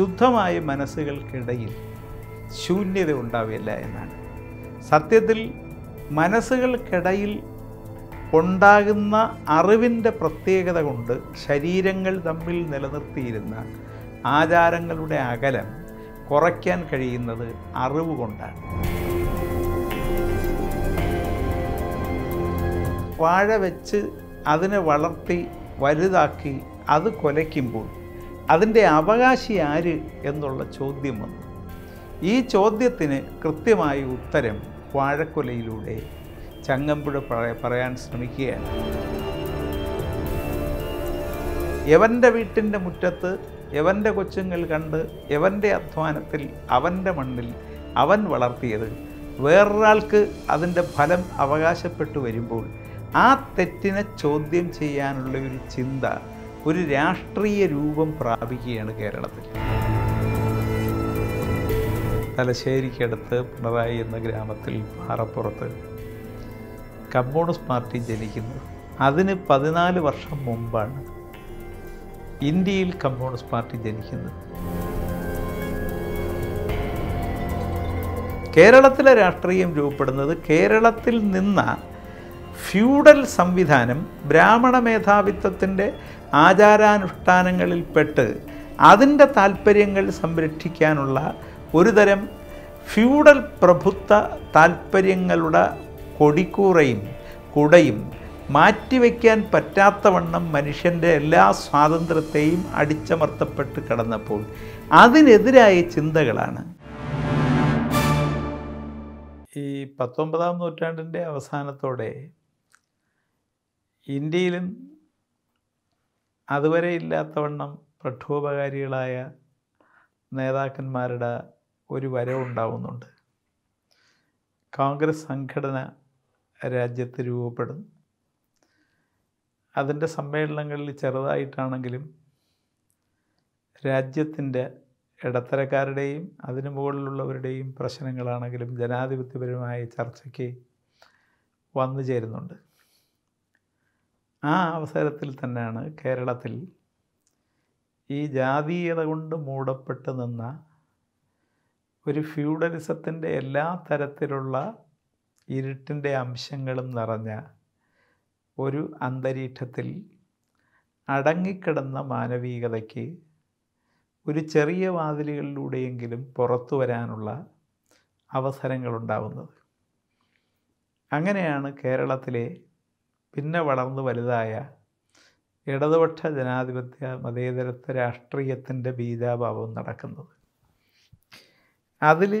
ശുദ്ധമായ മനസ്സുകൾക്കിടയിൽ ശൂന്യത ഉണ്ടാവില്ല എന്നാണ്. സത്യത്തിൽ മനസ്സുകൾക്കിടയിൽ ഉണ്ടാകുന്ന അറിവിന്റെ പ്രത്യേകത കൊണ്ട് ശരീരങ്ങൾ തമ്മിൽ നിലനിർത്തിയിരുന്ന ആചാരങ്ങളുടെ അകലം കുറയ്ക്കാൻ കഴിയുന്നത് അറിവ് കൊണ്ടാണ്. വാഴ വെച്ച് അതിനെ വളർത്തി വലുതാക്കി അത് കൊലയ്ക്കുമ്പോൾ അതിന്റെ അവകാശി ആര് എന്നുള്ള ചോദ്യം വന്നു. ഈ ചോദ്യത്തിന് കൃത്യമായ ഉത്തരം വാഴക്കൊലയിലൂടെ ചങ്ങമ്പുഴ പറ- പറയാൻ ശ്രമിക്കുകയാണ്. യവന്റെ വീട്ടിന്റെ മുറ്റത്ത് യവന്റെ കൊച്ചുങ്ങൾ കണ്ട് യവന്റെ അധ്വാനത്തിൽ അവന്റെ മണ്ണിൽ അവൻ വളർത്തിയത് വേറൊരാൾക്ക് അതിന്റെ ഫലം അവകാശപ്പെട്ടു വരുമ്പോൾ ആ തെറ്റിനെ ചോദ്യം ചെയ്യാനുള്ള ഒരു ചിന്ത ഒരു രാഷ്ട്രീയ രൂപം പ്രാപിക്കുകയാണ് കേരളത്തിൽ. തലശ്ശേരിക്കടുത്ത് പിണറായി എന്ന ഗ്രാമത്തിൽ പാറപ്പുറത്ത് കമ്മ്യൂണിസ്റ്റ് പാർട്ടി ജനിക്കുന്നത് അതിന് പതിനാല് വർഷം മുമ്പാണ് ഇന്ത്യയിൽ കമ്മ്യൂണിസ്റ്റ് പാർട്ടി ജനിക്കുന്നത്. കേരളത്തിലെ രാഷ്ട്രീയം രൂപപ്പെടുന്നത് കേരളത്തിൽ നിന്ന ഫ്യൂഡൽ സംവിധാനം ബ്രാഹ്മണ മേധാവിത്വത്തിന്റെ ആചാരാനുഷ്ഠാനങ്ങളിൽപ്പെട്ട് അതിന്റെ താല്പര്യങ്ങൾ സംരക്ഷിക്കാനുള്ള ഒരുതരം ഫ്യൂഡൽ പ്രഭുത്വ താല്പര്യങ്ങളുടെ കൊടിക്കൂറയും കുടയും മാറ്റിവെക്കാൻ പറ്റാത്തവണ്ണം മനുഷ്യന്റെ എല്ലാ സ്വാതന്ത്ര്യത്തെയും അടിച്ചമർത്തപ്പെട്ട് കിടന്നപ്പോൾ അതിനെതിരായ ചിന്തകളാണ്. ഈ പത്തൊമ്പതാം നൂറ്റാണ്ടിന്റെ അവസാനത്തോടെ ഇന്ത്യയിലും അതുവരെ ഇല്ലാത്തവണ്ണം പ്രക്ഷോഭകാരികളായ നേതാക്കന്മാരുടെ ഒരു വരവുണ്ടാവുന്നുണ്ട് കോൺഗ്രസ് സംഘടന രാജ്യത്ത് രൂപപ്പെടുന്നു അതിന്റെ സമ്മേളനങ്ങളിൽ ചെറുതായിട്ടാണെങ്കിലും രാജ്യത്തിന്റെ ഇടത്തരക്കാരുടെയും അതിനു മുകളിലുള്ളവരുടെയും പ്രശ്നങ്ങളാണെങ്കിലും ജനാധിപത്യപരമായ ചർച്ചയ്ക്ക് വന്നു ചേരുന്നുണ്ട്. ആ അവസരത്തിൽ തന്നെയാണ് കേരളത്തിൽ ഈ ജാതീയത കൊണ്ട് മൂടപ്പെട്ട് നിന്ന ഒരു ഫ്യൂഡലിസത്തിന്റെ എല്ലാ തരത്തിലുള്ള ഇരുട്ടിന്റെ അംശങ്ങളും നിറഞ്ഞ ഒരു അന്തരീക്ഷത്തിൽ അടങ്ങിക്കിടന്ന മാനവികതയ്ക്ക് ഒരു ചെറിയ വാതിലുകളിലൂടെയെങ്കിലും പുറത്തു വരാനുള്ള അവസരങ്ങളുണ്ടാവുന്നത്. അങ്ങനെയാണ് കേരളത്തിലെ പിന്നെ വളർന്നു വലുതായ ഇടതുപക്ഷ ജനാധിപത്യ മതേതരത്വ രാഷ്ട്രീയത്തിന്റെ ബീജാഭാവം നടക്കുന്നത്. അതിൽ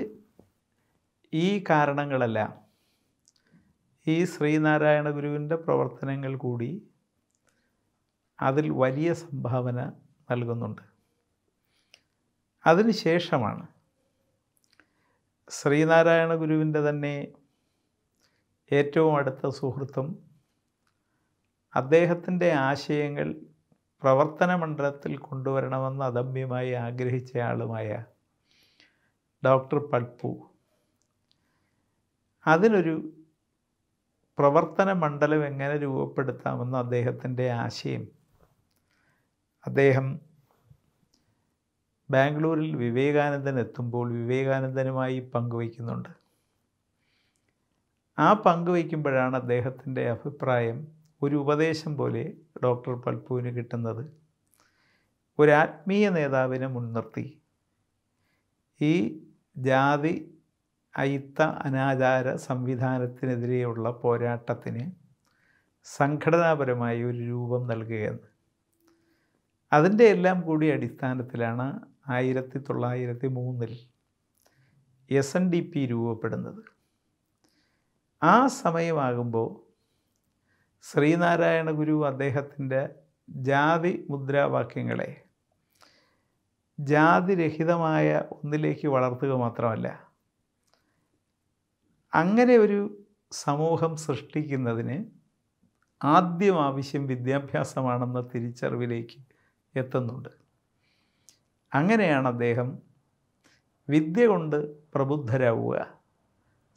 ഈ കാരണങ്ങളെല്ലാം ഈ ശ്രീനാരായണ ഗുരുവിന്റെ പ്രവർത്തനങ്ങൾ കൂടി അതിൽ വലിയ സംഭാവന നൽകുന്നുണ്ട്. അതിനുശേഷമാണ് ശ്രീനാരായണ ഗുരുവിന്റെ തന്നെ ഏറ്റവും അടുത്ത സുഹൃത്തും അദ്ദേഹത്തിന്റെ ആശയങ്ങൾ പ്രവർത്തന മണ്ഡലത്തിൽ കൊണ്ടുവരണമെന്ന് അദമ്യമായി ആഗ്രഹിച്ചയാളുമായ ഡോക്ടർ പൽപ്പു അതിനൊരു പ്രവർത്തന മണ്ഡലം എങ്ങനെ രൂപപ്പെടുത്താമെന്ന് അദ്ദേഹത്തിന്റെ ആശയം. അദ്ദേഹം ബാംഗ്ലൂരിൽ വിവേകാനന്ദൻ എത്തുമ്പോൾ വിവേകാനന്ദനുമായി പങ്കുവയ്ക്കുന്നുണ്ട്. ആ പങ്കുവയ്ക്കുമ്പോഴാണ് അദ്ദേഹത്തിന്റെ അഭിപ്രായം ഒരു ഉപദേശം പോലെ ഡോക്ടർ പൽപ്പുവിന് കിട്ടുന്നത്. ഒരു ആത്മീയ നേതാവിനെ മുൻനിർത്തി. ഈ ജാതി അയിത്ത അനാചാര സംവിധാനത്തിനെതിരെയുള്ള പോരാട്ടത്തിന് സംഘടനാപരമായ ഒരു രൂപം നൽകുകയെന്ന്. അതിന്റെ എല്ലാം കൂടി അടിസ്ഥാനത്തിലാണ് ആയിരത്തി തൊള്ളായിരത്തി മൂന്നിൽ എസ് എൻ ഡി പി രൂപപ്പെടുന്നത്. ആ സമയമാകുമ്പോൾ ശ്രീനാരായണ ഗുരു അദ്ദേഹത്തിന്റെ ജാതി മുദ്രാവാക്യങ്ങളെ ജാതിരഹിതമായ ഒന്നിലേക്ക് വളർത്തുക മാത്രമല്ല അങ്ങനെ ഒരു സമൂഹം സൃഷ്ടിക്കുന്നതിന് ആദ്യം ആവശ്യം വിദ്യാഭ്യാസമാണെന്ന തിരിച്ചറിവിലേക്ക് എത്തുന്നുണ്ട്. അങ്ങനെയാണ് അദ്ദേഹം വിദ്യ കൊണ്ട് പ്രബുദ്ധരാവുക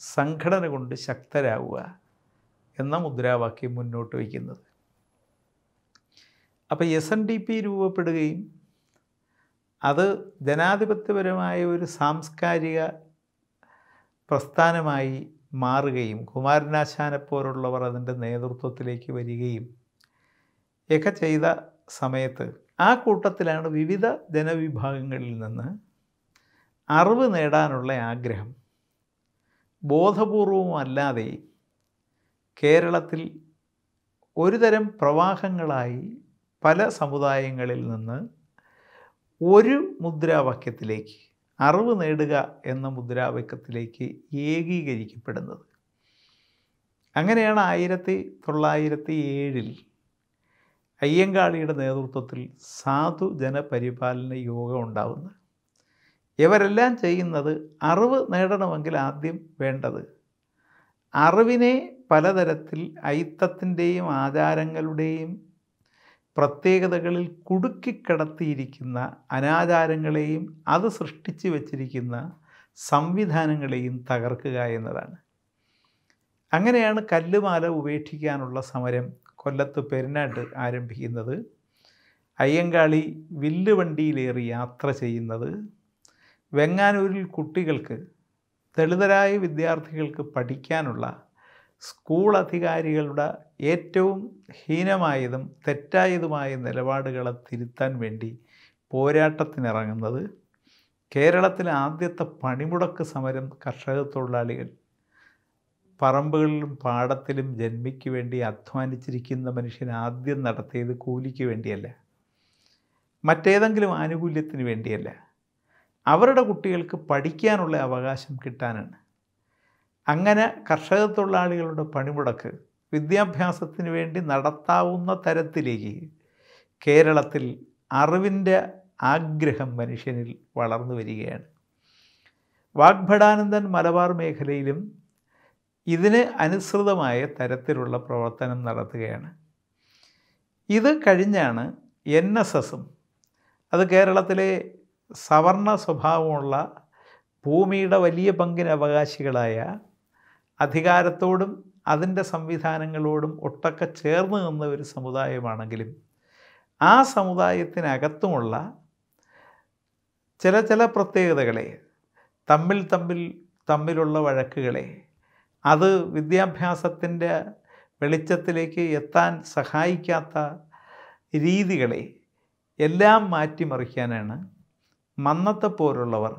സംഘടന കൊണ്ട് ശക്തരാവുക എന്ന മുദ്രാവാക്യം മുന്നോട്ട് വയ്ക്കുന്നത്. അപ്പോൾ എസ് എൻ ഡി പി രൂപപ്പെടുകയും അത് ജനാധിപത്യപരമായ ഒരു സാംസ്കാരിക പ്രസ്ഥാനമായി മാറുകയും കുമാരനാശാനെ പോലുള്ളവർ അതിന്റെ നേതൃത്വത്തിലേക്ക് വരികയും ഒക്കെ ചെയ്ത സമയത്ത് ആ കൂട്ടത്തിലാണ് വിവിധ ജനവിഭാഗങ്ങളിൽ നിന്ന് അറിവ് നേടാനുള്ള ആഗ്രഹം. ബോധപൂർവമല്ലാതെ കേരളത്തിൽ ഒരുതരം പ്രവാഹങ്ങളായി പല സമുദായങ്ങളിൽ നിന്ന് ഒരു മുദ്രാവാക്യത്തിലേക്ക് അറിവ് നേടുക എന്ന മുദ്രാവാക്യത്തിലേക്ക് ഏകീകരിക്കപ്പെടുന്നത്. അങ്ങനെയാണ് ആയിരത്തി തൊള്ളായിരത്തി ഏഴിൽ അയ്യങ്കാളിയുടെ നേതൃത്വത്തിൽ സാധു ജനപരിപാലന യോഗം ഉണ്ടാവുന്നത്. ഇവരെല്ലാം ചെയ്യുന്നത് അറിവ് നേടണമെങ്കിൽ ആദ്യം വേണ്ടത് അറിവിനെ പലതരത്തിൽ ഐത്തത്തിന്റെയും ആചാരങ്ങളുടെയും പ്രത്യേകതകളിൽ കുടുക്കിക്കിടത്തിയിരിക്കുന്ന അനാചാരങ്ങളെയും അത് സൃഷ്ടിച്ചു വച്ചിരിക്കുന്ന സംവിധാനങ്ങളെയും തകർക്കുക എന്നതാണ്. അങ്ങനെയാണ് കല്ലുമാല ഉപേക്ഷിക്കാനുള്ള സമരം കൊല്ലത്ത് പെരുന്നാട്ട് ആരംഭിക്കുന്നത്. അയ്യങ്കാളി വില്ലുവണ്ടിയിലേറി യാത്ര ചെയ്യുന്നത്. വെങ്ങാനൂരിൽ കുട്ടികൾക്ക് ദളിതരായ വിദ്യാർത്ഥികൾക്ക് പഠിക്കാനുള്ള സ്കൂൾ അധികാരികളുടെ ഏറ്റവും ഹീനമായതും തെറ്റായതുമായ നിലപാടുകളെ തിരുത്താൻ വേണ്ടി പോരാട്ടത്തിനിറങ്ങുന്നത് കേരളത്തിലെ ആദ്യത്തെ പണിമുടക്ക് സമരം കർഷക തൊഴിലാളികൾ പറമ്പുകളിലും പാടത്തിലും ജന്മിക്ക് വേണ്ടി അധ്വാനിച്ചിരിക്കുന്ന മനുഷ്യൻ ആദ്യം നടത്തിയത് കൂലിക്ക് വേണ്ടിയല്ല. മറ്റേതെങ്കിലും ആനുകൂല്യത്തിന് വേണ്ടിയല്ല. അവരുടെ കുട്ടികൾക്ക് പഠിക്കാനുള്ള അവകാശം കിട്ടാനാണ്. അങ്ങനെ കർഷക തൊഴിലാളികളുടെ പണിമുടക്ക് വിദ്യാഭ്യാസത്തിന് വേണ്ടി നടത്താവുന്ന തരത്തിലേക്ക് കേരളത്തിൽ അറിവിന്റെ ആഗ്രഹം മനുഷ്യനിൽ വളർന്നു വരികയാണ്. വാഗ്ഭടാനന്ദൻ മലബാർ മേഖലയിലും ഇതിന് അനുസൃതമായ തരത്തിലുള്ള പ്രവർത്തനം നടത്തുകയാണ്. ഇത് കഴിഞ്ഞാണ് എൻ എസ് എസും അത് കേരളത്തിലെ സവർണ സ്വഭാവമുള്ള ഭൂമിയുടെ വലിയ പങ്കിന് അവകാശികളായ അധികാരത്തോടും അതിന്റെ സംവിധാനങ്ങളോടും ഒട്ടൊക്കെ ചേർന്ന് നിന്ന ഒരു സമുദായമാണെങ്കിലും ആ സമുദായത്തിനകത്തുമുള്ള ചില ചില പ്രത്യേകതകളെ തമ്മിൽ തമ്മിൽ തമ്മിലുള്ള വഴക്കുകളെ അത് വിദ്യാഭ്യാസത്തിന്റെ വെളിച്ചത്തിലേക്ക് എത്താൻ സഹായിക്കാത്ത രീതികളെ എല്ലാം മാറ്റിമറിക്കാനാണ് മന്നത്തെ പോലുള്ളവർ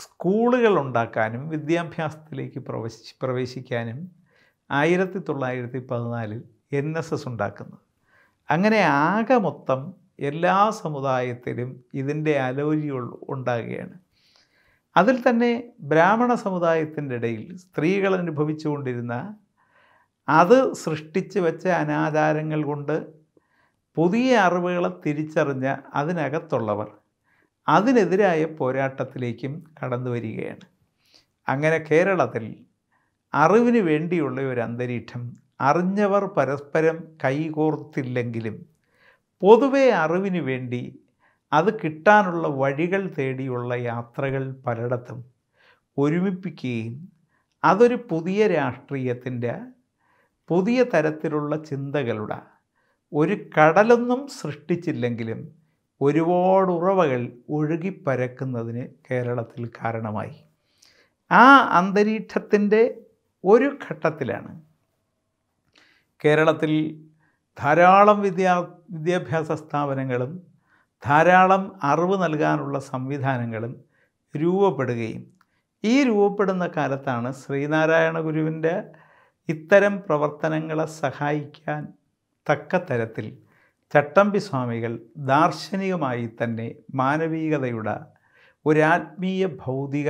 സ്കൂളുകൾ ഉണ്ടാക്കാനും വിദ്യാഭ്യാസത്തിലേക്ക് പ്രവേശി പ്രവേശിക്കാനും ആയിരത്തി തൊള്ളായിരത്തി പതിനാലിൽ എൻ എസ് എസ് ഉണ്ടാക്കുന്നത് അങ്ങനെ ആകെ മൊത്തം എല്ലാ സമുദായത്തിലും ഇതിന്റെ അലോചികൾ ഉണ്ടാകുകയാണ്. അതിൽ തന്നെ ബ്രാഹ്മണ സമുദായത്തിന്റെ ഇടയിൽ സ്ത്രീകൾ അനുഭവിച്ചുകൊണ്ടിരുന്ന അത് സൃഷ്ടിച്ചു വെച്ച അനാചാരങ്ങൾ കൊണ്ട് പുതിയ അറിവുകളെ തിരിച്ചറിഞ്ഞ അതിനകത്തുള്ളവർ അതിനെതിരായ പോരാട്ടത്തിലേക്കും കടന്നു വരികയാണ്. അങ്ങനെ കേരളത്തിൽ അറിവിന് വേണ്ടിയുള്ള ഒരു അന്തരീക്ഷം അറിഞ്ഞവർ പരസ്പരം കൈകോർത്തില്ലെങ്കിലും പൊതുവെ അറിവിന് വേണ്ടി അത് കിട്ടാനുള്ള വഴികൾ തേടിയുള്ള യാത്രകൾ പലയിടത്തും ഒരുമിപ്പിക്കുകയും അതൊരു പുതിയ രാഷ്ട്രീയത്തിന്റെ പുതിയ തരത്തിലുള്ള ചിന്തകളുടെ ഒരു കടലൊന്നും സൃഷ്ടിച്ചില്ലെങ്കിലും ഒരുപാട് ഉറവകൾ ഒഴുകിപ്പരക്കുന്നതിന് കേരളത്തിൽ കാരണമായി. ആ അന്തരീക്ഷത്തിന്റെ ഒരു ഘട്ടത്തിലാണ് കേരളത്തിൽ ധാരാളം വിദ്യാ വിദ്യാഭ്യാസ സ്ഥാപനങ്ങളും ധാരാളം അറിവ് നൽകാനുള്ള സംവിധാനങ്ങളും രൂപപ്പെടുകയും ഈ രൂപപ്പെടുന്ന കാലത്താണ് ശ്രീനാരായണ ഗുരുവിന്റെ ഇത്തരം പ്രവർത്തനങ്ങളെ സഹായിക്കാൻ തക്ക തരത്തിൽ ചട്ടമ്പി സ്വാമികൾ ദാർശനികമായി തന്നെ മാനവികതയുടെ ഒരാത്മീയ ഭൗതിക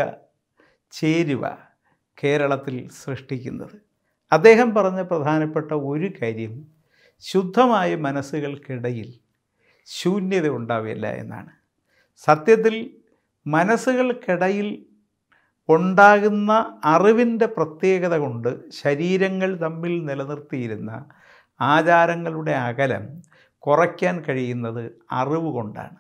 ചേരുവ കേരളത്തിൽ സൃഷ്ടിക്കുന്നത്. അദ്ദേഹം പറഞ്ഞ പ്രധാനപ്പെട്ട ഒരു കാര്യം ശുദ്ധമായ മനസ്സുകൾക്കിടയിൽ ശൂന്യത ഉണ്ടാവില്ല എന്നാണ്. സത്യത്തിൽ മനസ്സുകൾക്കിടയിൽ ഉണ്ടാകുന്ന അറിവിന്റെ പ്രത്യേകത കൊണ്ട് ശരീരങ്ങൾ തമ്മിൽ നിലനിർത്തിയിരുന്ന ആചാരങ്ങളുടെ അകലം കുറയ്ക്കാൻ കഴിയുന്നത് അറിവ് കൊണ്ടാണ്.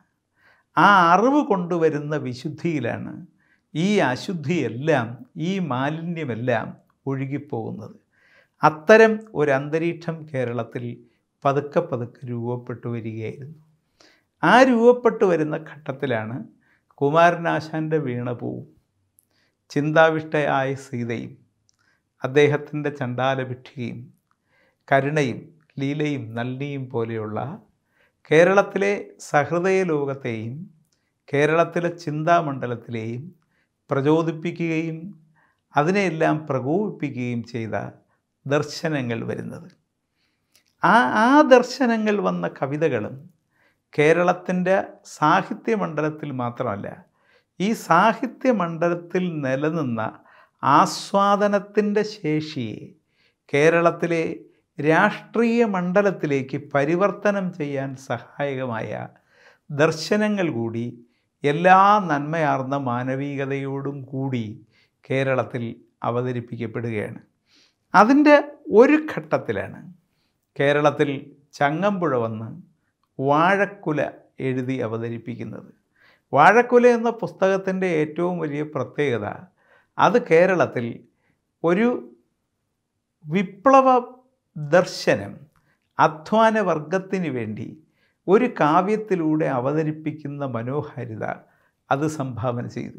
ആ അറിവ് കൊണ്ടുവരുന്ന വിശുദ്ധിയിലാണ് ഈ അശുദ്ധിയെല്ലാം ഈ മാലിന്യമെല്ലാം ഒഴുകിപ്പോകുന്നത്. അത്തരം ഒരു അന്തരീക്ഷം കേരളത്തിൽ പതുക്കെ പതുക്കെ രൂപപ്പെട്ടു വരികയായിരുന്നു. ആ രൂപപ്പെട്ടു വരുന്ന ഘട്ടത്തിലാണ് കുമാരനാശാന്റെ വീണപൂവും ചിന്താവിഷ്ടയായ സീതയും അദ്ദേഹത്തിന്റെ ചണ്ടാലഭിക്ഷയും കരുണയും ലീലയും നല്ലിയും പോലെയുള്ള കേരളത്തിലെ സഹൃദയ ലോകത്തെയും കേരളത്തിലെ ചിന്താമണ്ഡലത്തിലെയും പ്രചോദിപ്പിക്കുകയും അതിനെയെല്ലാം പ്രകോപിപ്പിക്കുകയും ചെയ്ത ദർശനങ്ങൾ വരുന്നത്. ആ ആ ദർശനങ്ങൾ വന്ന കവിതകളും കേരളത്തിന്റെ സാഹിത്യമണ്ഡലത്തിൽ മാത്രമല്ല ഈ സാഹിത്യമണ്ഡലത്തിൽ നിലനിന്ന ആസ്വാദനത്തിന്റെ ശേഷിയെ കേരളത്തിലെ രാഷ്ട്രീയ മണ്ഡലത്തിലേക്ക് പരിവർത്തനം ചെയ്യാൻ സഹായകമായ ദർശനങ്ങൾ കൂടി എല്ലാ നന്മയാർന്ന മാനവികതയോടും കൂടി കേരളത്തിൽ അവതരിപ്പിക്കപ്പെടുകയാണ്. അതിന്റെ ഒരു ഘട്ടത്തിലാണ് കേരളത്തിൽ ചങ്ങമ്പുഴ വന്ന് വാഴക്കുല എഴുതി അവതരിപ്പിക്കുന്നത്. വാഴക്കുല എന്ന പുസ്തകത്തിന്റെ ഏറ്റവും വലിയ പ്രത്യേകത അത് കേരളത്തിൽ ഒരു വിപ്ലവ ദർശനം അധ്വാന വർഗത്തിന് വേണ്ടി ഒരു കാവ്യത്തിലൂടെ അവതരിപ്പിക്കുന്ന മനോഹാരിത അത് സംഭാവന ചെയ്തു.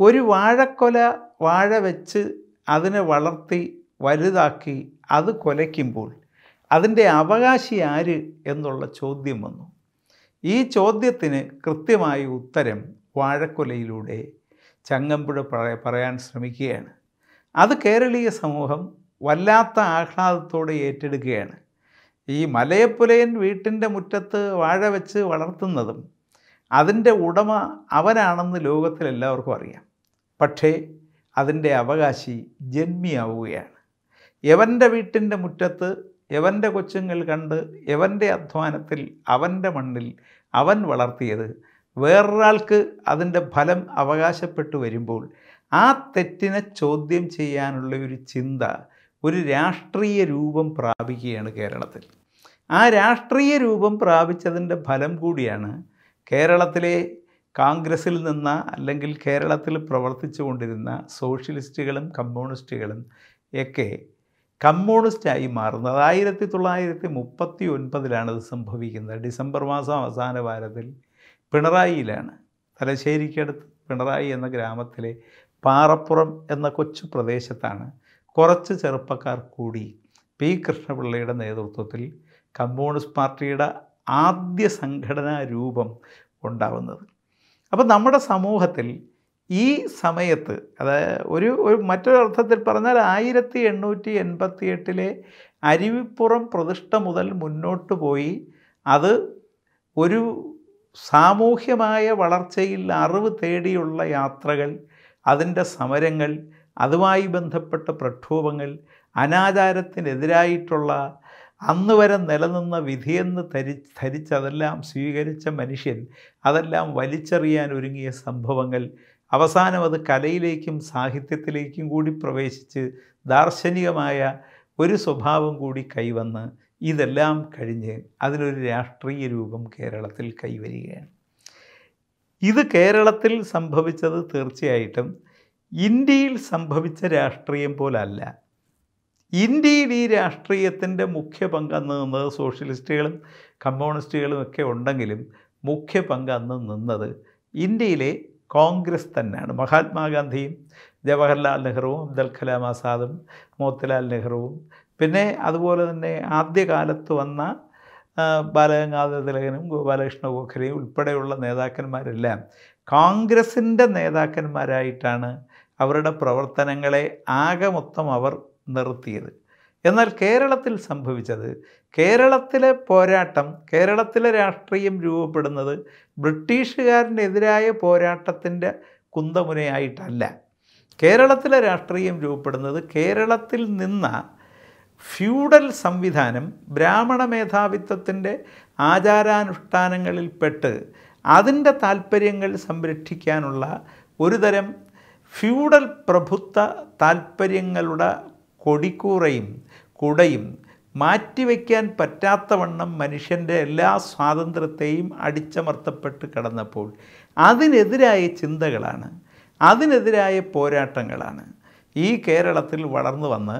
ഒരു വാഴക്കൊല വാഴ വെച്ച് അതിനെ വളർത്തി വലുതാക്കി അത് കൊലയ്ക്കുമ്പോൾ അതിന്റെ അവകാശി ആര് എന്നുള്ള ചോദ്യം വന്നു. ഈ ചോദ്യത്തിന് കൃത്യമായ ഉത്തരം വാഴക്കൊലയിലൂടെ ചങ്ങമ്പുഴ പറയാൻ ശ്രമിക്കുകയാണ്. അത് കേരളീയ സമൂഹം വല്ലാത്ത ആഹ്ലാദത്തോടെ ഏറ്റെടുക്കുകയാണ്. ഈ മലയപ്പുലയൻ വീട്ടിന്റെ മുറ്റത്ത് വാഴ വെച്ച് വളർത്തുന്നതും അതിന്റെ ഉടമ അവനാണെന്ന് ലോകത്തിൽ എല്ലാവർക്കും അറിയാം. പക്ഷേ അതിന്റെ അവകാശി ജന്മിയാവുകയാണ്. യവന്റെ വീട്ടിന്റെ മുറ്റത്ത് യവന്റെ കൊച്ചുങ്ങൾ കണ്ട് യവന്റെ അധ്വാനത്തിൽ അവന്റെ മണ്ണിൽ അവൻ വളർത്തിയത് വേറൊരാൾക്ക് അതിന്റെ ഫലം അവകാശപ്പെട്ടു വരുമ്പോൾ ആ തെറ്റിനെ ചോദ്യം ചെയ്യാനുള്ള ഒരു ചിന്ത ഒരു രാഷ്ട്രീയ രൂപം പ്രാപിക്കുകയാണ് കേരളത്തിൽ. ആ രാഷ്ട്രീയ രൂപം പ്രാപിച്ചതിന്റെ ഫലം കൂടിയാണ് കേരളത്തിലെ കോൺഗ്രസിൽ നിന്ന അല്ലെങ്കിൽ കേരളത്തിൽ പ്രവർത്തിച്ചു കൊണ്ടിരുന്ന സോഷ്യലിസ്റ്റുകളും കമ്മ്യൂണിസ്റ്റുകളും ഒക്കെ കമ്മ്യൂണിസ്റ്റായി മാറുന്നത് ആയിരത്തി തൊള്ളായിരത്തി മുപ്പത്തി ഒൻപതിലാണത് സംഭവിക്കുന്നത്. ഡിസംബർ മാസം അവസാന വാരത്തിൽ പിണറായിയിലാണ്. തലശ്ശേരിക്കടുത്ത് പിണറായി എന്ന ഗ്രാമത്തിലെ പാറപ്പുറം എന്ന കൊച്ചു പ്രദേശത്താണ് കുറച്ച് ചെറുപ്പക്കാർ കൂടി പി കൃഷ്ണപിള്ളയുടെ നേതൃത്വത്തിൽ കമ്മ്യൂണിസ്റ്റ് പാർട്ടിയുടെ ആദ്യ സംഘടനാ രൂപം ഉണ്ടാവുന്നത്. അപ്പോൾ നമ്മുടെ സമൂഹത്തിൽ ഈ സമയത്ത് അതായത് ഒരു ഒരു മറ്റൊരർത്ഥത്തിൽ പറഞ്ഞാൽ ആയിരത്തി എണ്ണൂറ്റി എൺപത്തി എട്ടിലെ അരുവിപ്പുറം പ്രതിഷ്ഠ മുതൽ മുന്നോട്ട് പോയി അത് ഒരു സാമൂഹ്യമായ വളർച്ചയിൽ അറിവ് തേടിയുള്ള യാത്രകൾ അതിന്റെ സമരങ്ങൾ അതുമായി ബന്ധപ്പെട്ട പ്രക്ഷോഭങ്ങൾ അനാചാരത്തിനെതിരായിട്ടുള്ള അന്ന് വരെ നിലനിന്ന വിധിയെന്ന് ധരി ധരിച്ചതെല്ലാം സ്വീകരിച്ച മനുഷ്യൻ അതെല്ലാം വലിച്ചെറിയാൻ ഒരുങ്ങിയ സംഭവങ്ങൾ. അവസാനം അത് കലയിലേക്കും സാഹിത്യത്തിലേക്കും കൂടി പ്രവേശിച്ച് ദാർശനികമായ ഒരു സ്വഭാവം കൂടി കൈവന്ന് ഇതെല്ലാം കഴിഞ്ഞ് അതിനൊരു രാഷ്ട്രീയ രൂപം കേരളത്തിൽ കൈവരികയാണ്. ഇത് കേരളത്തിൽ സംഭവിച്ചത് തീർച്ചയായിട്ടും ഇന്ത്യയിൽ സംഭവിച്ച രാഷ്ട്രീയം പോലല്ല. ഇന്ത്യയിൽ ഈ രാഷ്ട്രീയത്തിന്റെ മുഖ്യ പങ്ക് അന്ന് നിന്നത് സോഷ്യലിസ്റ്റുകളും കമ്മ്യൂണിസ്റ്റുകളും ഒക്കെ ഉണ്ടെങ്കിലും മുഖ്യ പങ്ക് അന്ന് നിന്നത് ഇന്ത്യയിലെ കോൺഗ്രസ് തന്നെയാണ്. മഹാത്മാഗാന്ധിയും ജവഹർലാൽ നെഹ്റുവും അബ്ദുൽ കലാം ആസാദും മോത്തിലാൽ നെഹ്റുവും. പിന്നെ അതുപോലെ തന്നെ ആദ്യകാലത്ത് വന്ന ബാലഗംഗാധര തിലകനും ഗോപാലകൃഷ്ണ ഗോഖലെയും ഉൾപ്പെടെയുള്ള നേതാക്കന്മാരെല്ലാം കോൺഗ്രസിന്റെ നേതാക്കന്മാരായിട്ടാണ് അവരുടെ പ്രവർത്തനങ്ങളെ ആകെ മൊത്തം അവർ നിർത്തിയത്. എന്നാൽ കേരളത്തിൽ സംഭവിച്ചത് കേരളത്തിലെ പോരാട്ടം കേരളത്തിലെ രാഷ്ട്രീയം രൂപപ്പെടുന്നത് ബ്രിട്ടീഷുകാരനെതിരായ പോരാട്ടത്തിന്റെ കുന്തമുനയായിട്ടല്ല. കേരളത്തിലെ രാഷ്ട്രീയം രൂപപ്പെടുന്നത് കേരളത്തിൽ നിന്ന ഫ്യൂഡൽ സംവിധാനം ബ്രാഹ്മണ മേധാവിത്വത്തിന്റെ ആചാരാനുഷ്ഠാനങ്ങളിൽപ്പെട്ട് അതിന്റെ താല്പര്യങ്ങൾ സംരക്ഷിക്കാനുള്ള ഒരു തരം ഫ്യൂഡൽ പ്രഭുത്വ താൽപ്പര്യങ്ങളുടെ കൊടിക്കൂറയും കുടയും മാറ്റിവെക്കാൻ പറ്റാത്തവണ്ണം മനുഷ്യന്റെ എല്ലാ സ്വാതന്ത്ര്യത്തെയും അടിച്ചമർത്തപ്പെട്ട് കിടന്നപ്പോൾ അതിനെതിരായ ചിന്തകളാണ് അതിനെതിരായ പോരാട്ടങ്ങളാണ് ഈ കേരളത്തിൽ വളർന്നു വന്ന്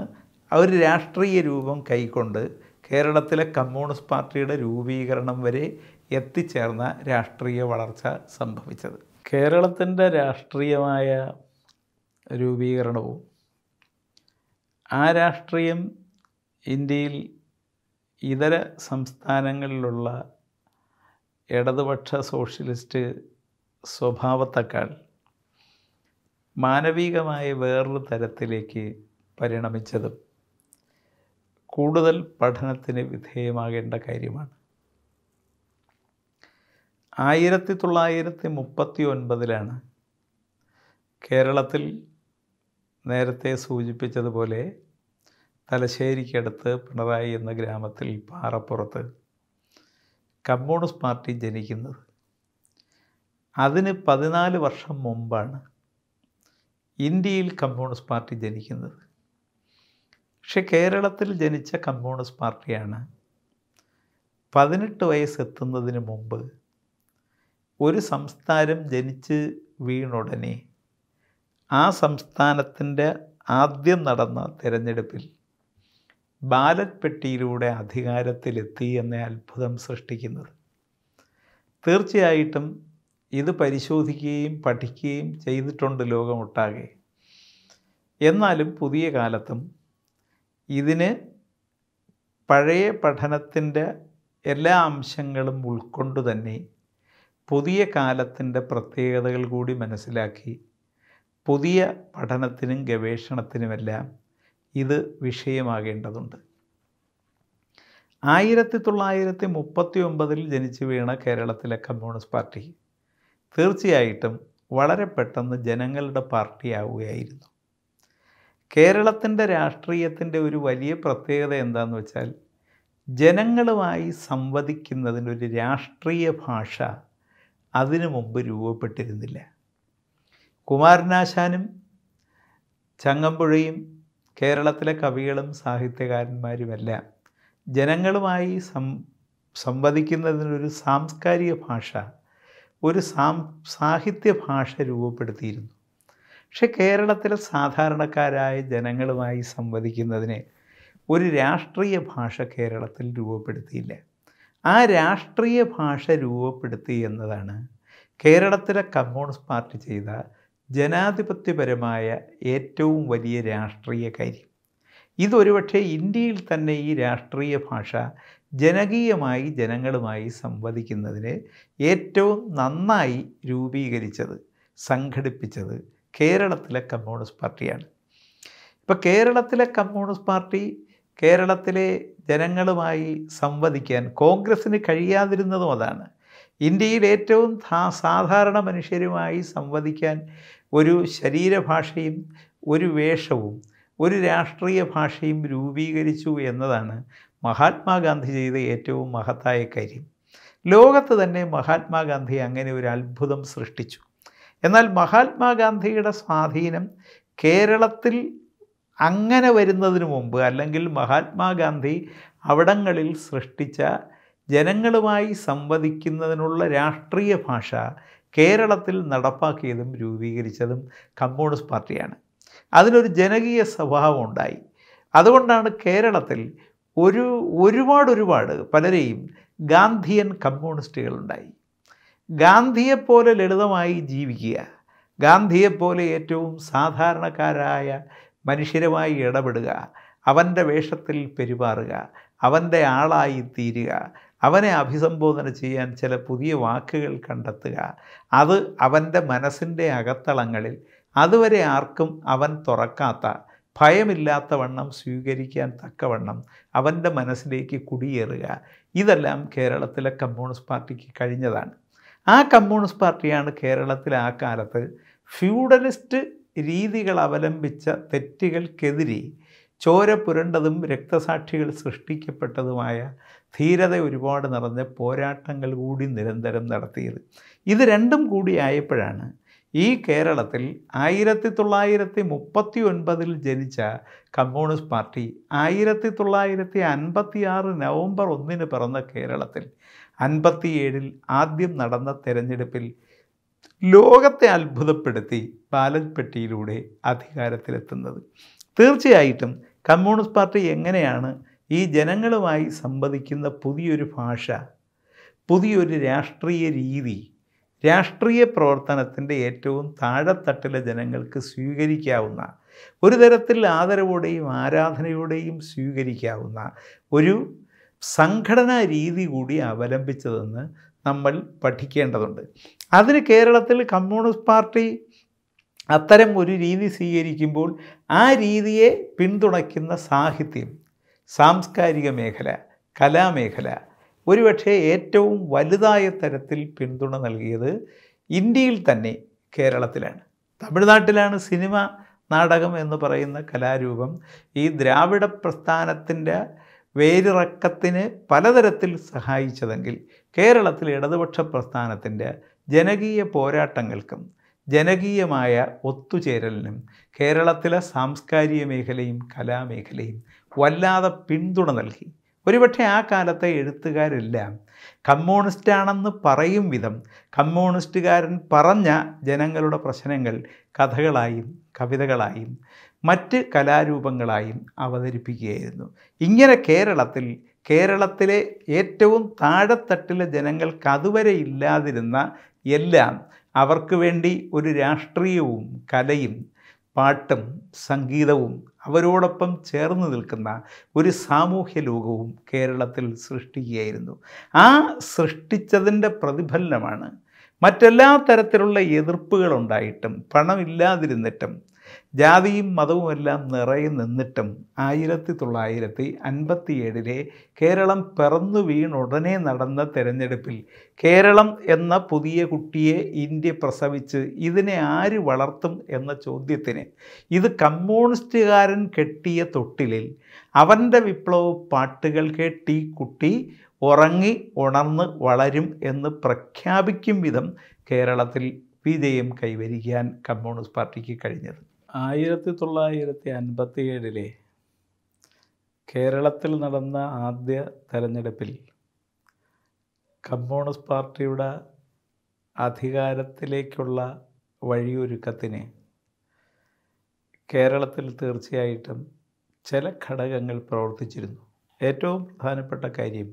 ഒരു രാഷ്ട്രീയ രൂപം കൈക്കൊണ്ട് കേരളത്തിലെ കമ്മ്യൂണിസ്റ്റ് പാർട്ടിയുടെ രൂപീകരണം വരെ എത്തിച്ചേർന്ന രാഷ്ട്രീയ വളർച്ച സംഭവിച്ചത്. കേരളത്തിന്റെ രാഷ്ട്രീയമായ രൂപീകരണവും. ആ രാഷ്ട്രീയം ഇന്ത്യയിൽ ഇതര സംസ്ഥാനങ്ങളിലുള്ള ഇടതുപക്ഷ സോഷ്യലിസ്റ്റ് സ്വഭാവത്തെക്കാൾ മാനവികമായ വേറൊരു തരത്തിലേക്ക് പരിണമിച്ചതും കൂടുതൽ പഠനത്തിന് വിധേയമാകേണ്ട കാര്യമാണ്. ആയിരത്തി തൊള്ളായിരത്തി മുപ്പത്തി ഒൻപതിലാണ് കേരളത്തിൽ നേരത്തെ സൂചിപ്പിച്ചതുപോലെ തലശ്ശേരിക്കടുത്ത് പിണറായി എന്ന ഗ്രാമത്തിൽ പാറപ്പുറത്ത് കമ്മ്യൂണിസ്റ്റ് പാർട്ടി ജനിക്കുന്നത്. അതിന് പതിനാല് വർഷം മുമ്പാണ് ഇന്ത്യയിൽ കമ്മ്യൂണിസ്റ്റ് പാർട്ടി ജനിക്കുന്നത്. പക്ഷെ കേരളത്തിൽ ജനിച്ച കമ്മ്യൂണിസ്റ്റ് പാർട്ടിയാണ് പതിനെട്ട് വയസ്സെത്തുന്നതിന് മുമ്പ് ഒരു സംസ്കാരം ജനിച്ച് വീണുടനെ ആ സംസ്ഥാനത്തിന്റെ ആദ്യം നടന്ന തിരഞ്ഞെടുപ്പിൽ ബാലറ്റ് പെട്ടിയിലൂടെ അധികാരത്തിലെത്തി എന്ന അത്ഭുതം സൃഷ്ടിക്കുന്നത്. തീർച്ചയായിട്ടും ഇത് പരിശോധിക്കുകയും പഠിക്കുകയും ചെയ്തിട്ടുണ്ട് ലോകമൊട്ടാകെ. എന്നാലും പുതിയ കാലത്തും ഇതിന് പഴയ പഠനത്തിന്റെ എല്ലാ അംശങ്ങളും ഉൾക്കൊണ്ടു തന്നെ പുതിയ കാലത്തിന്റെ പ്രത്യേകതകൾ കൂടി മനസ്സിലാക്കി പുതിയ പഠനത്തിനും ഗവേഷണത്തിനുമെല്ലാം ഇത് വിഷയമാകേണ്ടതുണ്ട്. ആയിരത്തി തൊള്ളായിരത്തി മുപ്പത്തി ഒമ്പതിൽ ജനിച്ചു വീണ കേരളത്തിലെ കമ്മ്യൂണിസ്റ്റ് പാർട്ടി തീർച്ചയായിട്ടും വളരെ പെട്ടെന്ന് ജനങ്ങളുടെ പാർട്ടിയാവുകയായിരുന്നു. കേരളത്തിന്റെ രാഷ്ട്രീയത്തിന്റെ ഒരു വലിയ പ്രത്യേകത എന്താണെന്ന് വെച്ചാൽ ജനങ്ങളുമായി സംവദിക്കുന്നതിനൊരു രാഷ്ട്രീയ ഭാഷ അതിനു മുമ്പ് രൂപപ്പെട്ടിരുന്നില്ല. കുമാരനാശാനും ചങ്ങമ്പുഴയും കേരളത്തിലെ കവികളും സാഹിത്യകാരന്മാരുമെല്ലാം. ജനങ്ങളുമായി സം സംവദിക്കുന്നതിനൊരു സാംസ്കാരിക ഭാഷ ഒരു സാം സാഹിത്യ ഭാഷ രൂപപ്പെടുത്തിയിരുന്നു. പക്ഷെ കേരളത്തിലെ സാധാരണക്കാരായ ജനങ്ങളുമായി സംവദിക്കുന്നതിന് ഒരു രാഷ്ട്രീയ ഭാഷ കേരളത്തിൽ രൂപപ്പെടുത്തിയില്ല. ആ രാഷ്ട്രീയ ഭാഷ രൂപപ്പെടുത്തി എന്നതാണ് കേരളത്തിലെ കമ്മ്യൂണിസ്റ്റ് പാർട്ടി ചെയ്ത ജനാധിപത്യപരമായ ഏറ്റവും വലിയ രാഷ്ട്രീയ കാര്യം. ഇതൊരുപക്ഷെ ഇന്ത്യയിൽ തന്നെ ഈ രാഷ്ട്രീയ ഭാഷ ജനകീയമായി ജനങ്ങളുമായി സംവദിക്കുന്നതിന് ഏറ്റവും നന്നായി രൂപീകരിച്ചത് സംഘടിപ്പിച്ചത് കേരളത്തിലെ കമ്മ്യൂണിസ്റ്റ് പാർട്ടിയാണ്. ഇപ്പോൾ കേരളത്തിലെ കമ്മ്യൂണിസ്റ്റ് പാർട്ടി കേരളത്തിലെ ജനങ്ങളുമായി സംവദിക്കാൻ കോൺഗ്രസ്സിന് കഴിയാതിരുന്നതും അതാണ്. ഇന്ത്യയിൽ ഏറ്റവും സാധാരണ മനുഷ്യരുമായി സംവദിക്കാൻ ഒരു ശരീരഭാഷയും ഒരു വേഷവും ഒരു രാഷ്ട്രീയ ഭാഷയും രൂപീകരിച്ചു എന്നതാണ് മഹാത്മാഗാന്ധി ചെയ്ത ഏറ്റവും മഹത്തായ കാര്യം. ലോകത്ത് തന്നെ മഹാത്മാഗാന്ധി അങ്ങനെ ഒരു അത്ഭുതം സൃഷ്ടിച്ചു. എന്നാൽ മഹാത്മാഗാന്ധിയുടെ സ്വാധീനം കേരളത്തിൽ അങ്ങനെ വരുന്നതിന് മുമ്പ് അല്ലെങ്കിൽ മഹാത്മാഗാന്ധി അവിടങ്ങളിൽ സൃഷ്ടിച്ച ജനങ്ങളുമായി സംവദിക്കുന്നതിനുള്ള രാഷ്ട്രീയ ഭാഷ കേരളത്തിൽ നടപ്പാക്കിയതും രൂപീകരിച്ചതും കമ്മ്യൂണിസ്റ്റ് പാർട്ടിയാണ്. അതിനൊരു ജനകീയ സ്വഭാവം ഉണ്ടായി. അതുകൊണ്ടാണ് കേരളത്തിൽ ഒരു ഒരുപാട് ഒരുപാട് പലരെയും ഗാന്ധിയൻ കമ്മ്യൂണിസ്റ്റുകളുണ്ടായി. ഗാന്ധിയെപ്പോലെ ലളിതമായി ജീവിക്കുക ഗാന്ധിയെപ്പോലെ ഏറ്റവും സാധാരണക്കാരായ മനുഷ്യരുമായി ഇടപെടുക അവന്റെ വേഷത്തിൽ പെരുമാറുക അവന്റെ ആളായി തീരുക അവനെ അഭിസംബോധന ചെയ്യാൻ ചില പുതിയ വാക്കുകൾ കണ്ടെത്തുക. അത് അവന്റെ മനസ്സിന്റെ അകത്തളങ്ങളിൽ അതുവരെ ആർക്കും അവൻ തുറക്കാത്ത ഭയമില്ലാത്ത വണ്ണം സ്വീകരിക്കാൻ തക്കവണ്ണം അവന്റെ മനസ്സിലേക്ക് കുടിയേറുക. ഇതെല്ലാം കേരളത്തിലെ കമ്മ്യൂണിസ്റ്റ് പാർട്ടിക്ക് കഴിഞ്ഞതാണ്. ആ കമ്മ്യൂണിസ്റ്റ് പാർട്ടിയാണ് കേരളത്തിൽ ആ കാലത്ത് ഫ്യൂഡലിസ്റ്റ് രീതികൾ അവലംബിച്ച തെറ്റുകൾക്കെതിരെ ചോര പുരണ്ടതും രക്തസാക്ഷികൾ സൃഷ്ടിക്കപ്പെട്ടതുമായ ധീരത ഒരുപാട് നിറഞ്ഞ പോരാട്ടങ്ങൾ കൂടി നിരന്തരം നടത്തിയത്. ഇത് രണ്ടും കൂടി ആയപ്പോഴാണ് ഈ കേരളത്തിൽ ആയിരത്തി തൊള്ളായിരത്തി മുപ്പത്തി ഒൻപതിൽ ജനിച്ച കമ്മ്യൂണിസ്റ്റ് പാർട്ടി ആയിരത്തി തൊള്ളായിരത്തി അൻപത്തി ആറ് നവംബർ ഒന്നിന് പിറന്ന കേരളത്തിൽ അൻപത്തിയേഴിൽ ആദ്യം നടന്ന തെരഞ്ഞെടുപ്പിൽ ലോകത്തെ അത്ഭുതപ്പെടുത്തി ബാലറ്റ് പെട്ടിയിലൂടെ അധികാരത്തിലെത്തുന്നത്. തീർച്ചയായിട്ടും കമ്മ്യൂണിസ്റ്റ് പാർട്ടി എങ്ങനെയാണ് ഈ ജനങ്ങളുമായി സംവദിക്കുന്ന പുതിയൊരു ഭാഷ പുതിയൊരു രാഷ്ട്രീയ രീതി രാഷ്ട്രീയ പ്രവർത്തനത്തിന്റെ ഏറ്റവും താഴെത്തട്ടിലെ ജനങ്ങൾക്ക് സ്വീകരിക്കാവുന്ന ഒരു തരത്തിൽ ആദരവോടെയും ആരാധനയോടെയും സ്വീകരിക്കാവുന്ന ഒരു സംഘടനാ രീതി കൂടി അവലംബിച്ചതെന്ന് നമ്മൾ പഠിക്കേണ്ടതുണ്ട്. അതിന് കേരളത്തിൽ കമ്മ്യൂണിസ്റ്റ് പാർട്ടി അത്തരം ഒരു രീതി സ്വീകരിക്കുമ്പോൾ ആ രീതിയെ പിന്തുണയ്ക്കുന്ന സാഹിത്യം സാംസ്കാരിക മേഖല കലാമേഖല ഒരുപക്ഷെ ഏറ്റവും വലുതായ തരത്തിൽ പിന്തുണ നൽകിയത് ഇന്ത്യയിൽ തന്നെ കേരളത്തിലാണ്. തമിഴ്നാട്ടിലാണ് സിനിമ നാടകം എന്ന് പറയുന്ന കലാരൂപം ഈ ദ്രാവിഡ പ്രസ്ഥാനത്തിന്റെ വേരിറക്കത്തിന് പലതരത്തിൽ സഹായിച്ചതെങ്കിൽ കേരളത്തിൽ ഇടതുപക്ഷ പ്രസ്ഥാനത്തിന്റെ ജനകീയ പോരാട്ടങ്ങൾക്കും ജനകീയമായ ഒത്തുചേരലിനും കേരളത്തിലെ സാംസ്കാരിക മേഖലയും കലാമേഖലയും വല്ലാതെ പിന്തുണ നൽകി. ഒരുപക്ഷെ ആ കാലത്തെ എഴുത്തുകാരെല്ലാം. കമ്മ്യൂണിസ്റ്റാണെന്ന് പറയും വിധം കമ്മ്യൂണിസ്റ്റുകാരൻ പറഞ്ഞ ജനങ്ങളുടെ പ്രശ്നങ്ങൾ കഥകളായും കവിതകളായും മറ്റ് കലാരൂപങ്ങളായും അവതരിപ്പിക്കുകയായിരുന്നു. ഇങ്ങനെ കേരളത്തിൽ കേരളത്തിലെ ഏറ്റവും താഴെത്തട്ടിലെ ജനങ്ങൾക്ക് അതുവരെ ഇല്ലാതിരുന്ന എല്ലാം അവർക്ക് വേണ്ടി ഒരു രാഷ്ട്രീയവും കലയും പാട്ടും സംഗീതവും അവരോടൊപ്പം ചേർന്ന് നിൽക്കുന്ന ഒരു സാമൂഹ്യ ലോകവും കേരളത്തിൽ സൃഷ്ടിക്കുകയായിരുന്നു. ആ സൃഷ്ടിച്ചതിന്റെ പ്രതിഫലനമാണ് മറ്റെല്ലാ തരത്തിലുള്ള എതിർപ്പുകളുണ്ടായിട്ടും പണമില്ലാതിരുന്നിട്ടും ജാതിയും മതവുമെല്ലാം നിറയെ നിന്നിട്ടും ആയിരത്തി തൊള്ളായിരത്തി അൻപത്തി ഏഴിലെ കേരളം പിറന്നു വീണുടനെ നടന്ന തെരഞ്ഞെടുപ്പിൽ കേരളം എന്ന പുതിയ കുട്ടിയെ ഇന്ത്യ പ്രസവിച്ച് ഇതിനെ ആര് വളർത്തും എന്ന ചോദ്യത്തിന് ഇത് കമ്മ്യൂണിസ്റ്റുകാരൻ കെട്ടിയ തൊട്ടിലിൽ അവന്റെ വിപ്ലവ പാട്ടുകൾ കേട്ടി കുട്ടി ഉറങ്ങി ഉണർന്ന് വളരും എന്ന് പ്രഖ്യാപിക്കും വിധം കേരളത്തിൽ വിജയം കൈവരിക്കാൻ കമ്മ്യൂണിസ്റ്റ് പാർട്ടിക്ക് കഴിഞ്ഞത്. ആയിരത്തി തൊള്ളായിരത്തി അൻപത്തി ഏഴിലെ കേരളത്തിൽ നടന്ന ആദ്യ തെരഞ്ഞെടുപ്പിൽ കമ്മ്യൂണിസ്റ്റ് പാർട്ടിയുടെ അധികാരത്തിലേക്കുള്ള വഴിയൊരുക്കത്തിന് കേരളത്തിൽ തീർച്ചയായിട്ടും ചില ഘടകങ്ങൾ പ്രവർത്തിച്ചിരുന്നു. ഏറ്റവും പ്രധാനപ്പെട്ട കാര്യം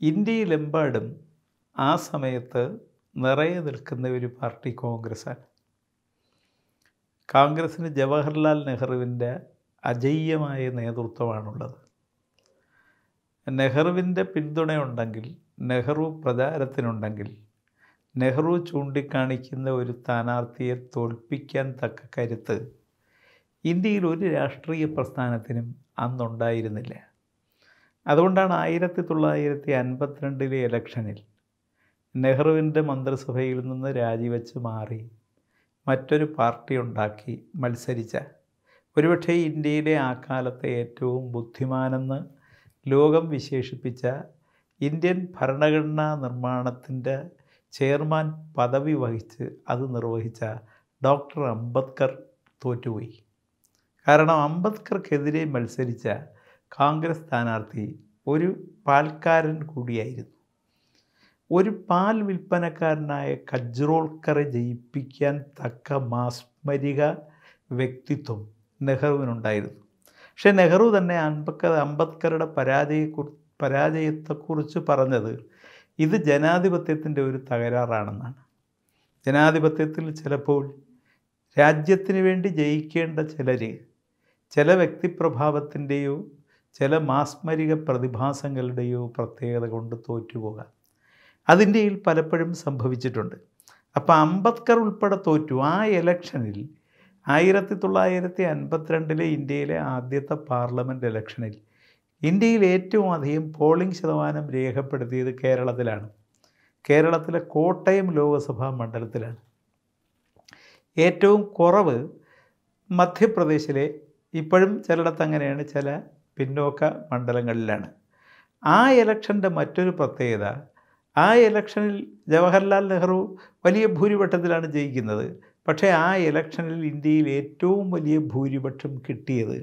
ഇന്ത്യയിലെമ്പാടും ആ സമയത്ത് നിറയെ നിൽക്കുന്ന ഒരു പാർട്ടി കോൺഗ്രസ്സാണ്. കോൺഗ്രസ്സിന് ജവഹർലാൽ നെഹ്റുവിന്റെ അജയ്യമായ നേതൃത്വമാണുള്ളത്. നെഹ്റുവിന്റെ പിന്തുണയുണ്ടെങ്കിൽ നെഹ്റു പ്രചാരത്തിനുണ്ടെങ്കിൽ നെഹ്റു ചൂണ്ടിക്കാണിക്കുന്ന ഒരു സ്ഥാനാർത്ഥിയെ തോൽപ്പിക്കാൻ തക്ക കരുത്ത് ഇന്ത്യയിൽ ഒരു രാഷ്ട്രീയ പ്രസ്ഥാനത്തിനും അന്നുണ്ടായിരുന്നില്ല. അതുകൊണ്ടാണ് ആയിരത്തി തൊള്ളായിരത്തി അൻപത്തിരണ്ടിലെ ഇലക്ഷനിൽ നെഹ്റുവിന്റെ മന്ത്രിസഭയിൽ നിന്ന് രാജിവെച്ച് മാറി മറ്റൊരു പാർട്ടി ഉണ്ടാക്കി മത്സരിച്ച. ഒരുപക്ഷെ ഇന്ത്യയിലെ ആ കാലത്തെ ഏറ്റവും ബുദ്ധിമാനെന്ന് ലോകം വിശേഷിപ്പിച്ച ഇന്ത്യൻ ഭരണഘടനാ നിർമ്മാണത്തിന്റെ ചെയർമാൻ പദവി വഹിച്ച് അത് നിർവഹിച്ച ഡോക്ടർ അംബേദ്കർ തോറ്റുപോയി. കാരണം അംബേദ്കർക്കെതിരെ മത്സരിച്ച കോൺഗ്രസ് സ്ഥാനാർത്ഥി ഒരു പാൽക്കാരൻ കൂടിയായിരുന്നു. ഒരു പാൽ വിൽപ്പനക്കാരനായ കജ്റോൾക്കറെ ജയിപ്പിക്കാൻ തക്ക മാസ്മരിക വ്യക്തിത്വം നെഹ്റുവിനുണ്ടായിരുന്നു. പക്ഷേ നെഹ്റു തന്നെ അംബക്കർ അംബേദ്കറുടെ പരാജയക്കുറി പരാജയത്തെക്കുറിച്ച് പറഞ്ഞത് ഇത് ജനാധിപത്യത്തിന്റെ ഒരു തകരാറാണെന്നാണ്. ജനാധിപത്യത്തിൽ ചിലപ്പോൾ രാജ്യത്തിന് വേണ്ടി ജയിക്കേണ്ട ചിലർ ചില വ്യക്തിപ്രഭാവത്തിന്റെയോ ചില മാസ്മരിക പ്രതിഭാസങ്ങളുടെയോ പ്രത്യേകത കൊണ്ട് തോറ്റുപോകാം. അതിന്റെയിൽ പലപ്പോഴും സംഭവിച്ചിട്ടുണ്ട്. അപ്പോൾ അംബേദ്കർ ഉൾപ്പെടെ തോറ്റു. ആ ഇലക്ഷനിൽ ആയിരത്തി തൊള്ളായിരത്തി അൻപത്തിരണ്ടിലെ ഇന്ത്യയിലെ ആദ്യത്തെ പാർലമെന്റ് ഇലക്ഷനിൽ ഇന്ത്യയിൽ ഏറ്റവും അധികം പോളിംഗ് ശതമാനം രേഖപ്പെടുത്തിയത് കേരളത്തിലാണ്. കേരളത്തിലെ കോട്ടയം ലോക്സഭാ മണ്ഡലത്തിലാണ്. ഏറ്റവും കുറവ് മധ്യപ്രദേശിലെ ഇപ്പോഴും ചിലയിടത്ത് അങ്ങനെയാണ് ചില പിന്നോക്ക മണ്ഡലങ്ങളിലാണ്. ആ ഇലക്ഷന്റെ മറ്റൊരു പ്രത്യേകത ആ ഇലക്ഷനിൽ ജവഹർലാൽ നെഹ്റു വലിയ ഭൂരിപക്ഷത്തിലാണ് ജയിക്കുന്നത്. പക്ഷേ ആ ഇലക്ഷനിൽ ഇന്ത്യയിൽ ഏറ്റവും വലിയ ഭൂരിപക്ഷം കിട്ടിയത്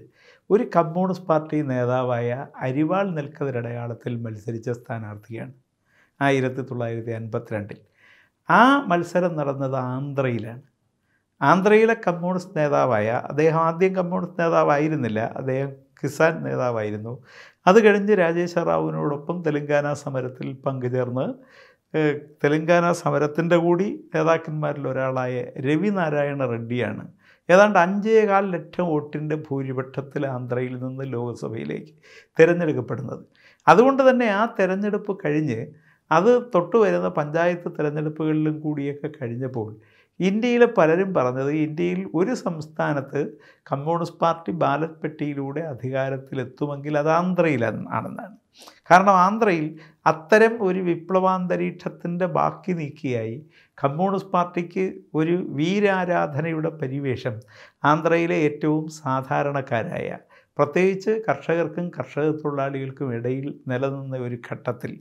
ഒരു കമ്മ്യൂണിസ്റ്റ് പാർട്ടി നേതാവായ അരിവാൾ നിൽക്കതിരടയാളത്തിൽ മത്സരിച്ച സ്ഥാനാർത്ഥിയാണ് ആയിരത്തി തൊള്ളായിരത്തി അൻപത്തിരണ്ടിൽ. ആ മത്സരം നടന്നത് ആന്ധ്രയിലാണ്. ആന്ധ്രയിലെ കമ്മ്യൂണിസ്റ്റ് നേതാവായ അദ്ദേഹം ആദ്യം കമ്മ്യൂണിസ്റ്റ് നേതാവായിരുന്നില്ല അദ്ദേഹം കിസാൻ നേതാവായിരുന്നു. അത് കഴിഞ്ഞ് രാജേഷ റാവുവിനോടൊപ്പം തെലങ്കാന സമരത്തിൽ പങ്കുചേർന്ന് തെലങ്കാന സമരത്തിന്റെ കൂടി നേതാക്കന്മാരിൽ ഒരാളായ രവിനാരായണ റെഡ്ഡിയാണ്. ഏതാണ്ട് അഞ്ചേകാൽ ലക്ഷം വോട്ടിന്റെ ഭൂരിപക്ഷത്തിൽ ആന്ധ്രയിൽ നിന്ന് ലോക്സഭയിലേക്ക് തിരഞ്ഞെടുക്കപ്പെടുന്നത്. അതുകൊണ്ട് തന്നെ ആ തെരഞ്ഞെടുപ്പ് കഴിഞ്ഞ് അത് തൊട്ടു വരുന്ന പഞ്ചായത്ത് തിരഞ്ഞെടുപ്പുകളിലും കൂടിയൊക്കെ കഴിഞ്ഞപ്പോൾ ഇന്ത്യയിലെ പലരും പറഞ്ഞത് ഇന്ത്യയിൽ ഒരു സംസ്ഥാനത്ത് കമ്മ്യൂണിസ്റ്റ് പാർട്ടി ബാലറ്റ് പെട്ടിയിലൂടെ അധികാരത്തിലെത്തുമെങ്കിൽ അത് ആന്ധ്രയിൽ ആണെന്നാണ്. കാരണം ആന്ധ്രയിൽ അത്തരം ഒരു വിപ്ലവാന്തരീക്ഷത്തിന്റെ ബാക്കി നീക്കിയായി കമ്മ്യൂണിസ്റ്റ് പാർട്ടിക്ക് ഒരു വീരാരാധനയുടെ പരിവേഷം ആന്ധ്രയിലെ ഏറ്റവും സാധാരണക്കാരായ പ്രത്യേകിച്ച് കർഷകർക്കും കർഷക തൊഴിലാളികൾക്കും ഇടയിൽ നിലനിന്ന ഒരു ഘട്ടത്തിൽ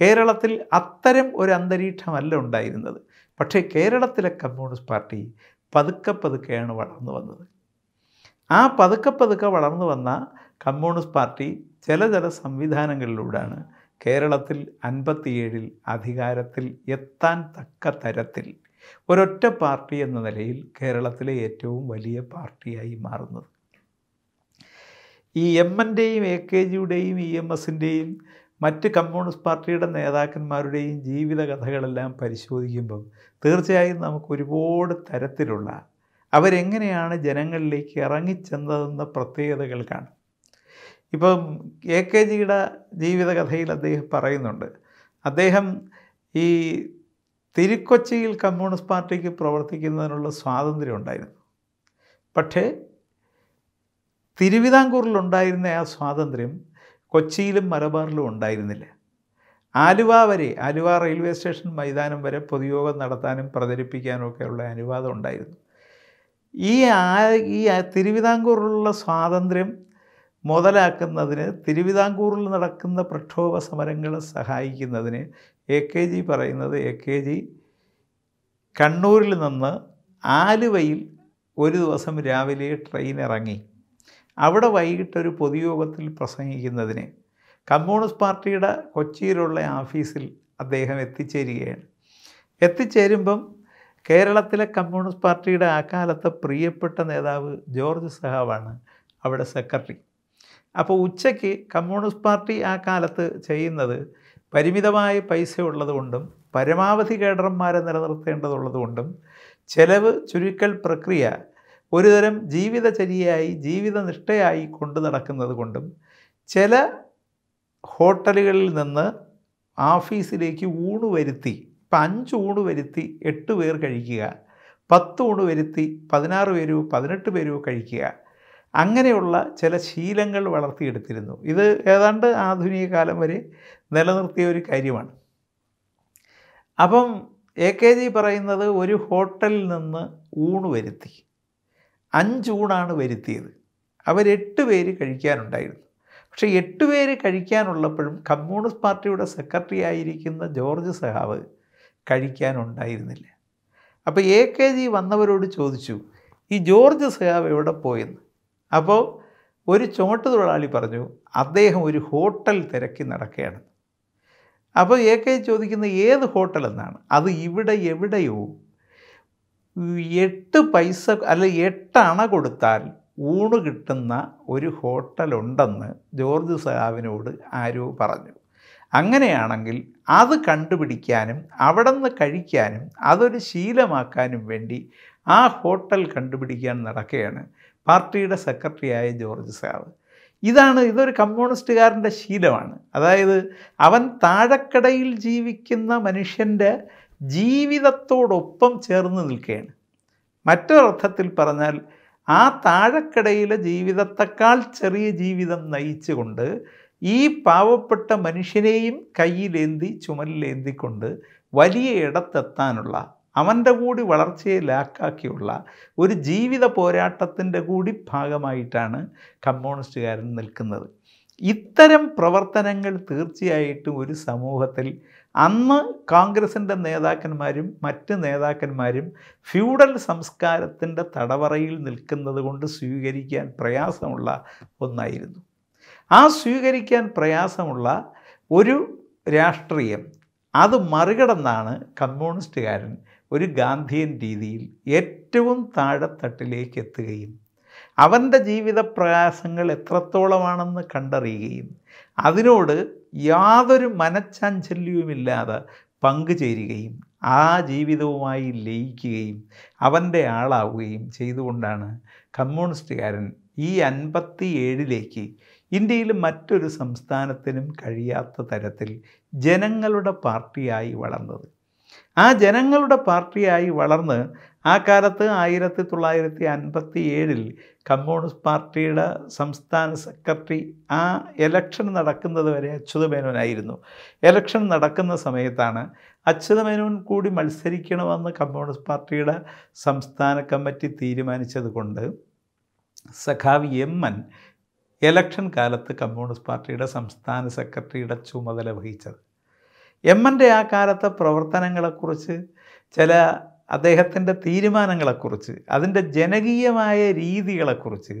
കേരളത്തിൽ അത്തരം ഒരു അന്തരീക്ഷമല്ല ഉണ്ടായിരുന്നത്. പക്ഷേ കേരളത്തിലെ കമ്മ്യൂണിസ്റ്റ് പാർട്ടി പതുക്കെ പതുക്കെയാണ് വളർന്നു വന്നത്. ആ പതുക്കെ പതുക്കെ വളർന്നു വന്ന കമ്മ്യൂണിസ്റ്റ് പാർട്ടി ചില ചില സംവിധാനങ്ങളിലൂടെയാണ് കേരളത്തിൽ അൻപത്തിയേഴിൽ അധികാരത്തിൽ എത്താൻ തക്ക തരത്തിൽ ഒരൊറ്റ പാർട്ടി എന്ന നിലയിൽ കേരളത്തിലെ ഏറ്റവും വലിയ പാർട്ടിയായി മാറുന്നത്. ഈ എം എന്റെയും എ കെ ജിയുടെയും ഇ എം എസിന്റെയും മറ്റ് കമ്മ്യൂണിസ്റ്റ് പാർട്ടിയുടെ നേതാക്കന്മാരുടെയും ജീവിത കഥകളെല്ലാം പരിശോധിക്കുമ്പം തീർച്ചയായും നമുക്ക് ഒരുപാട് തരത്തിലുള്ള അവരെങ്ങനെയാണ് ജനങ്ങളിലേക്ക് ഇറങ്ങിച്ചെന്നതെന്ന പ്രത്യേകതകൾ കാണും. ഇപ്പം എ കെ ജിയുടെ ജീവിതകഥയിൽ അദ്ദേഹം പറയുന്നുണ്ട് അദ്ദേഹം ഈ തിരുക്കൊച്ചിയിൽ കമ്മ്യൂണിസ്റ്റ് പാർട്ടിക്ക് പ്രവർത്തിക്കുന്നതിനുള്ള സ്വാതന്ത്ര്യം ഉണ്ടായിരുന്നു. പക്ഷേ തിരുവിതാംകൂറിലുണ്ടായിരുന്ന ആ സ്വാതന്ത്ര്യം കൊച്ചിയിലും മലബാറിലും ഉണ്ടായിരുന്നില്ല. ആലുവ വരെ ആലുവ റെയിൽവേ സ്റ്റേഷൻ മൈതാനം വരെ പൊതുയോഗം നടത്താനും പ്രചരിപ്പിക്കാനും ഒക്കെയുള്ള അനുവാദം ഉണ്ടായിരുന്നു. ഈ ഈ തിരുവിതാംകൂറിലുള്ള സ്വാതന്ത്ര്യം മുതലാക്കുന്നതിന് തിരുവിതാംകൂറിൽ നടക്കുന്ന പ്രക്ഷോഭ സമരങ്ങളെ സഹായിക്കുന്നതിന് എ കെ ജി പറയുന്നത് എ കെ ജി കണ്ണൂരിൽ നിന്ന് ആലുവയിൽ ഒരു ദിവസം രാവിലെ ട്രെയിൻ ഇറങ്ങി. അവിടെ വൈകിട്ടൊരു പൊതുയോഗത്തിൽ പ്രസംഗിക്കുന്നതിന് കമ്മ്യൂണിസ്റ്റ് പാർട്ടിയുടെ കൊച്ചിയിലുള്ള ഓഫീസിൽ അദ്ദേഹം എത്തിച്ചേരുകയാണ്. എത്തിച്ചേരുമ്പം കേരളത്തിലെ കമ്മ്യൂണിസ്റ്റ് പാർട്ടിയുടെ ആ കാലത്തെ പ്രിയപ്പെട്ട നേതാവ് ജോർജ് സഹാവാണ് അവിടെ സെക്രട്ടറി. അപ്പോൾ ഉച്ചയ്ക്ക് കമ്മ്യൂണിസ്റ്റ് പാർട്ടി ആ കാലത്ത് ചെയ്യുന്നത് പരിമിതമായ പൈസ ഉള്ളതുകൊണ്ടും പരമാവധി കേഡർമാരെ നിലനിർത്തേണ്ടതുള്ളതുകൊണ്ടും ചെലവ് ചുരുക്കൽ പ്രക്രിയ ഒരുതരം ജീവിതചര്യയായി ജീവിതനിഷ്ഠയായി കൊണ്ടു നടക്കുന്നത് കൊണ്ടും ചില ഹോട്ടലുകളിൽ നിന്ന് ഓഫീസിലേക്ക് ഊണ് വരുത്തി ഇപ്പം അഞ്ച് ഊണ് വരുത്തി എട്ട് പേർ കഴിക്കുക പത്ത് ഊണ് വരുത്തി പതിനാറ് പേരോ പതിനെട്ട് പേരോ കഴിക്കുക അങ്ങനെയുള്ള ചില ശീലങ്ങൾ വളർത്തിയെടുത്തിരുന്നു. ഇത് ഏതാണ്ട് ആധുനിക കാലം വരെ നിലനിർത്തിയ ഒരു കാര്യമാണ്. അപ്പം എ കെ ജി പറയുന്നത് ഒരു ഹോട്ടലിൽ നിന്ന് ഊണ് വരുത്തി. അഞ്ചൂണാണ് വരുത്തിയത്. അവരെട്ട് പേര് കഴിക്കാനുണ്ടായിരുന്നു. പക്ഷേ എട്ട് പേര് കഴിക്കാനുള്ളപ്പോഴും കമ്മ്യൂണിസ്റ്റ് പാർട്ടിയുടെ സെക്രട്ടറി ആയിരിക്കുന്ന ജോർജ് സഹാവ് കഴിക്കാനുണ്ടായിരുന്നില്ല. അപ്പോൾ എ കെ ജി വന്നവരോട് ചോദിച്ചു ഈ ജോർജ് സഹാവ് എവിടെ പോയെന്ന്? അപ്പോൾ ഒരു ചുമട്ട് തൊഴിലാളി പറഞ്ഞു അദ്ദേഹം ഒരു ഹോട്ടൽ തിരക്കി നടക്കുകയാണ്. അപ്പോൾ എ കെ ചോദിക്കുന്നത് ഏത് ഹോട്ടൽ എന്നാണ് അത് ഇവിടെ എവിടെയോ എട്ട് പൈസ അല്ല അണ കൊടുത്താൽ ഊണ് കിട്ടുന്ന ഒരു ഹോട്ടലുണ്ടെന്ന് ജോർജ് സഹാവിനോട് ആരോ പറഞ്ഞു. അങ്ങനെയാണെങ്കിൽ അത് കണ്ടുപിടിക്കാനും അവിടെ നിന്ന് കഴിക്കാനും അതൊരു ശീലമാക്കാനും വേണ്ടി ആ ഹോട്ടൽ കണ്ടുപിടിക്കാൻ നടക്കുകയാണ് പാർട്ടിയുടെ സെക്രട്ടറിയായ ജോർജ് സാവ്. ഇതാണ് ഇതൊരു കമ്മ്യൂണിസ്റ്റുകാരന്റെ ശീലമാണ്. അതായത് അവൻ താഴക്കടയിൽ ജീവിക്കുന്ന മനുഷ്യന്റെ ജീവിതത്തോടൊപ്പം ചേർന്ന് നിൽക്കുകയാണ്. മറ്റൊരർത്ഥത്തിൽ പറഞ്ഞാൽ ആ താഴക്കടയിലെ ജീവിതത്തെക്കാൾ ചെറിയ ജീവിതം നയിച്ചുകൊണ്ട് ഈ പാവപ്പെട്ട മനുഷ്യനെയും കയ്യിലേന്തി ചുമലിലേന്തിക്കൊണ്ട് വലിയ ഇടത്തെത്താനുള്ള അവന്റെ കൂടി വളർച്ചയെ ലാക്കാക്കിയുള്ള ഒരു ജീവിത പോരാട്ടത്തിന്റെ കൂടി ഭാഗമായിട്ടാണ് കമ്മ്യൂണിസ്റ്റുകാരൻ നിൽക്കുന്നത്. ഇത്തരം പ്രവർത്തനങ്ങൾ തീർച്ചയായിട്ടും ഒരു സമൂഹത്തിൽ അന്ന് കോൺഗ്രസിന്റെ നേതാക്കന്മാരും മറ്റ് നേതാക്കന്മാരും ഫ്യൂഡൽ സംസ്കാരത്തിന്റെ തടവറയിൽ നിൽക്കുന്നത് കൊണ്ട് സ്വീകരിക്കാൻ പ്രയാസമുള്ള ഒന്നായിരുന്നു. ആ സ്വീകരിക്കാൻ പ്രയാസമുള്ള ഒരു രാഷ്ട്രീയം അത് മറികടന്നാണ് കമ്മ്യൂണിസ്റ്റുകാരൻ ഒരു ഗാന്ധിയൻ രീതിയിൽ ഏറ്റവും താഴെത്തട്ടിലേക്ക് എത്തുകയും അവന്റെ ജീവിത പ്രയാസങ്ങൾ എത്രത്തോളമാണെന്ന് കണ്ടറിയുകയും അതിനോട് യാതൊരു മനച്ചാഞ്ചല്യവുമില്ലാതെ പങ്കുചേരുകയും ആ ജീവിതവുമായി ലയിക്കുകയും അവന്റെ ആളാവുകയും ചെയ്തുകൊണ്ടാണ് കമ്മ്യൂണിസ്റ്റുകാരൻ ഈ അൻപത്തി ഏഴിലേക്ക് ഇന്ത്യയിൽ മറ്റൊരു സംസ്ഥാനത്തിനും കഴിയാത്ത തരത്തിൽ ജനങ്ങളുടെ പാർട്ടിയായി വളർന്നത്. ആ ജനങ്ങളുടെ പാർട്ടിയായി വളർന്ന് ആ കാലത്ത് ആയിരത്തി തൊള്ളായിരത്തി അൻപത്തി ഏഴിൽ കമ്മ്യൂണിസ്റ്റ് പാർട്ടിയുടെ സംസ്ഥാന സെക്രട്ടറി ആ എലക്ഷൻ നടക്കുന്നത് വരെ അച്യുതമേനോനായിരുന്നു. എലക്ഷൻ നടക്കുന്ന സമയത്താണ് അച്യുതമേനോൻ കൂടി മത്സരിക്കണമെന്ന് കമ്മ്യൂണിസ്റ്റ് പാർട്ടിയുടെ സംസ്ഥാന കമ്മിറ്റി തീരുമാനിച്ചത് കൊണ്ട് സഖാവ് എൻ എലക്ഷൻ കാലത്ത് കമ്മ്യൂണിസ്റ്റ് പാർട്ടിയുടെ സംസ്ഥാന സെക്രട്ടറിയുടെ ചുമതല വഹിച്ചത്. എമ്മന്റെ ആ കാലത്തെ പ്രവർത്തനങ്ങളെക്കുറിച്ച് ചില അദ്ദേഹത്തിന്റെ തീരുമാനങ്ങളെക്കുറിച്ച് അതിന്റെ ജനകീയമായ രീതികളെക്കുറിച്ച്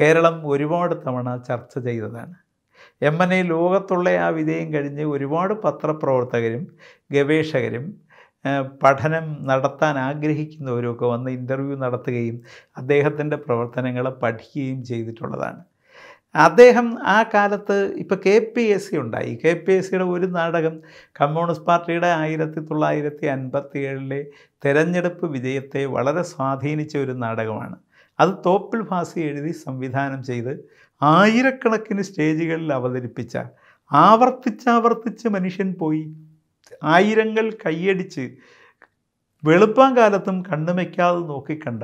കേരളം ഒരുപാട് തവണ ചർച്ച ചെയ്തതാണ്. എം എൻ എ ലോകത്തുള്ള ആ വിധേയം കഴിഞ്ഞ് ഒരുപാട് പത്രപ്രവർത്തകരും ഗവേഷകരും പഠനം നടത്താൻ ആഗ്രഹിക്കുന്നവരുമൊക്കെ വന്ന് ഇന്റർവ്യൂ നടത്തുകയും അദ്ദേഹത്തിന്റെ പ്രവർത്തനങ്ങളെ പഠിക്കുകയും ചെയ്തിട്ടുള്ളതാണ്. അദ്ദേഹം ആ കാലത്ത് ഇപ്പോൾ കെ പി എസ് സി ഉണ്ടായി. കെ പി എസ് സിയുടെ ഒരു നാടകം കമ്മ്യൂണിസ്റ്റ് പാർട്ടിയുടെ ആയിരത്തി തൊള്ളായിരത്തി അൻപത്തി ഏഴിലെ തെരഞ്ഞെടുപ്പ് വിജയത്തെ വളരെ സ്വാധീനിച്ച ഒരു നാടകമാണ്. അത് തോപ്പിൽ ഫാസി എഴുതി സംവിധാനം ചെയ്ത് ആയിരക്കണക്കിന് സ്റ്റേജുകളിൽ അവതരിപ്പിച്ച ആവർത്തിച്ചാവർത്തിച്ച് മനുഷ്യൻ പോയി ആയിരങ്ങൾ കൈയടിച്ച് വെളുപ്പാൻ കാലത്തും കണ്ണുമയ്ക്കാതെ നോക്കിക്കണ്ട.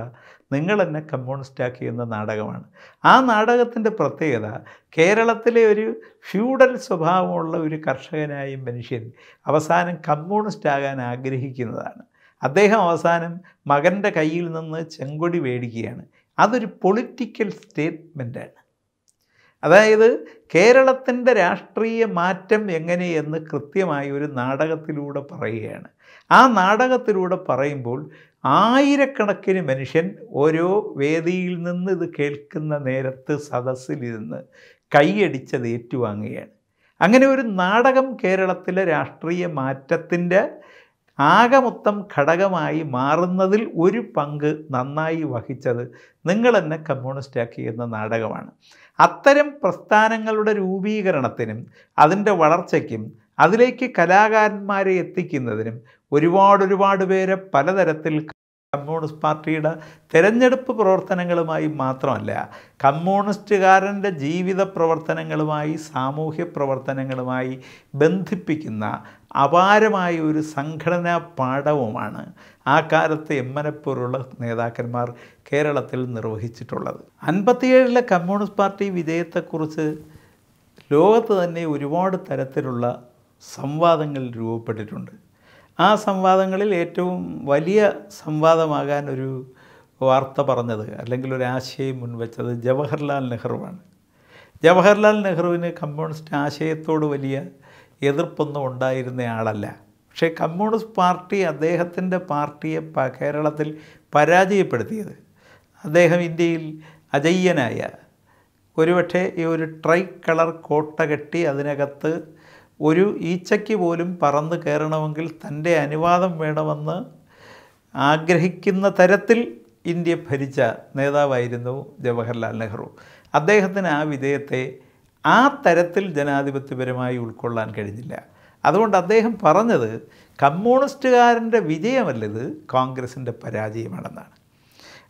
നിങ്ങൾ എന്നെ കമ്മ്യൂണിസ്റ്റാക്കി എന്ന നാടകമാണ്. ആ നാടകത്തിന്റെ പ്രത്യേകത കേരളത്തിലെ ഒരു ഫ്യൂഡൽ സ്വഭാവമുള്ള ഒരു കർഷകനായ മനുഷ്യൻ അവസാനം കമ്മ്യൂണിസ്റ്റ് ആകാൻ ആഗ്രഹിക്കുന്നതാണ്. അദ്ദേഹം അവസാനം മകന്റെ കയ്യിൽ നിന്ന് ചെങ്കൊടി മേടിക്കുകയാണ്. അതൊരു പൊളിറ്റിക്കൽ സ്റ്റേറ്റ്മെന്റാണ് അതായത് കേരളത്തിന്റെ രാഷ്ട്രീയ മാറ്റം എങ്ങനെയെന്ന് കൃത്യമായി ഒരു നാടകത്തിലൂടെ പറയുകയാണ്. ആ നാടകത്തിലൂടെ പറയുമ്പോൾ ആയിരക്കണക്കിന് മനുഷ്യൻ ഓരോ വേദിയിൽ നിന്ന് ഇത് കേൾക്കുന്ന നേരത്ത് സദസ്സിലിരുന്ന് കൈയടിച്ചത് ഏറ്റുവാങ്ങുകയാണ്. അങ്ങനെ ഒരു നാടകം കേരളത്തിലെ രാഷ്ട്രീയ മാറ്റത്തിന്റെ ആകമൊത്തം ഘടകമായി മാറുന്നതിൽ ഒരു പങ്ക് നന്നായി വഹിച്ചത് നിങ്ങൾ എന്നെ കമ്മ്യൂണിസ്റ്റാക്കി എന്ന നാടകമാണ്. അത്തരം പ്രസ്ഥാനങ്ങളുടെ രൂപീകരണത്തിനും അതിന്റെ വളർച്ചയ്ക്കും അതിലേക്ക് കലാകാരന്മാരെ എത്തിക്കുന്നതിനും ഒരുപാടൊരുപാട് ഒരുപാട് പേരെ പലതരത്തിൽ കമ്മ്യൂണിസ്റ്റ് പാർട്ടിയുടെ തെരഞ്ഞെടുപ്പ് പ്രവർത്തനങ്ങളുമായി മാത്രമല്ല കമ്മ്യൂണിസ്റ്റുകാരന്റെ ജീവിത പ്രവർത്തനങ്ങളുമായി സാമൂഹ്യ പ്രവർത്തനങ്ങളുമായി ബന്ധിപ്പിക്കുന്ന അപാരമായ ഒരു സംഘടനാ പാഠവുമാണ് ആ കാലത്ത് എമ്മനെപ്പോലുള്ള നേതാക്കന്മാർ കേരളത്തിൽ നിർവഹിച്ചിട്ടുള്ളത്. അൻപത്തിയേഴിലെ കമ്മ്യൂണിസ്റ്റ് പാർട്ടി വിജയത്തെക്കുറിച്ച് ലോകത്ത് തന്നെ ഒരുപാട് തരത്തിലുള്ള സംവാദങ്ങൾ രൂപപ്പെട്ടിട്ടുണ്ട്. ആ സംവാദങ്ങളിൽ ഏറ്റവും വലിയ സംവാദമാകാൻ ഒരു വാർത്ത പറഞ്ഞത് അല്ലെങ്കിൽ ഒരു ആശയം മുൻവെച്ചത് ജവഹർലാൽ നെഹ്റുവാണ്. ജവഹർലാൽ നെഹ്റുവിന് കമ്മ്യൂണിസ്റ്റ് ആശയത്തോട് വലിയ എതിർപ്പൊന്നും ഉണ്ടായിരുന്നയാളല്ല പക്ഷേ കമ്മ്യൂണിസ്റ്റ് പാർട്ടി അദ്ദേഹത്തിന്റെ പാർട്ടിയെ കേരളത്തിൽ പരാജയപ്പെടുത്തിയത്. അദ്ദേഹം ഇന്ത്യയിൽ അജയ്യനായ ഒരുപക്ഷെ ഈ ഒരു ട്രൈ കളർ കോട്ട കെട്ടി അതിനകത്ത് ഒരു ഈച്ചയ്ക്ക് പോലും പറന്ന് കയറണമെങ്കിൽ തന്റെ അനുവാദം വേണമെന്ന് ആഗ്രഹിക്കുന്ന തരത്തിൽ ഇന്ത്യ ഭരിച്ച നേതാവായിരുന്നു ജവഹർലാൽ നെഹ്റു. അദ്ദേഹത്തിന് ആ വിധേയത്തെ ആ തരത്തിൽ ജനാധിപത്യപരമായി ഉൾക്കൊള്ളാൻ കഴിഞ്ഞില്ല. അതുകൊണ്ട് അദ്ദേഹം പറഞ്ഞത് കമ്മ്യൂണിസ്റ്റുകാരന്റെ വിജയമല്ലത് കോൺഗ്രസിന്റെ പരാജയമാണെന്നാണ്.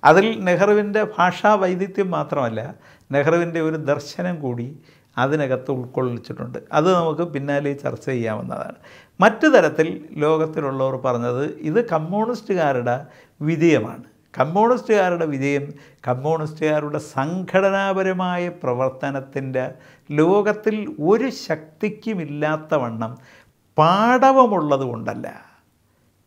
അതിൽ നെഹ്റുവിന്റെ ഭാഷാ വൈദിത്യം മാത്രമല്ല നെഹ്റുവിന്റെ ഒരു ദർശനം കൂടി അതിനകത്ത് ഉൾക്കൊള്ളിച്ചിട്ടുണ്ട്. അത് നമുക്ക് പിന്നാലെ ചർച്ച ചെയ്യാവുന്നതാണ്. മറ്റു തരത്തിൽ ലോകത്തിലുള്ളവർ പറഞ്ഞത് ഇത് കമ്മ്യൂണിസ്റ്റുകാരുടെ വിജയമാണ്. കമ്മ്യൂണിസ്റ്റുകാരുടെ വിജയം കമ്മ്യൂണിസ്റ്റുകാരുടെ സംഘടനാപരമായ പ്രവർത്തനത്തിന്റെ ലോകത്തിൽ ഒരു ശക്തിക്കുമില്ലാത്ത വണ്ണം പാടവമുള്ളത് കൊണ്ടല്ല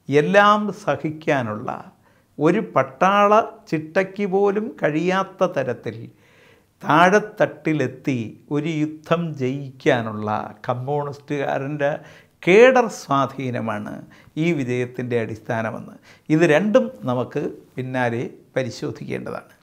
എല്ലാം സഹിക്കാനുള്ള ഒരു പട്ടാള ചിട്ടയ്ക്ക് പോലും കഴിയാത്ത തരത്തിൽ താഴെത്തട്ടിലെത്തി ഒരു യുദ്ധം ജയിക്കാനുള്ള കമ്മ്യൂണിസ്റ്റുകാരന്റെ കേഡർ സ്വാധീനമാണ് ഈ വിജയത്തിന്റെ അടിസ്ഥാനമെന്ന്. ഇത് രണ്ടും നമുക്ക് പിന്നാലെ പരിശോധിക്കേണ്ടതാണ്.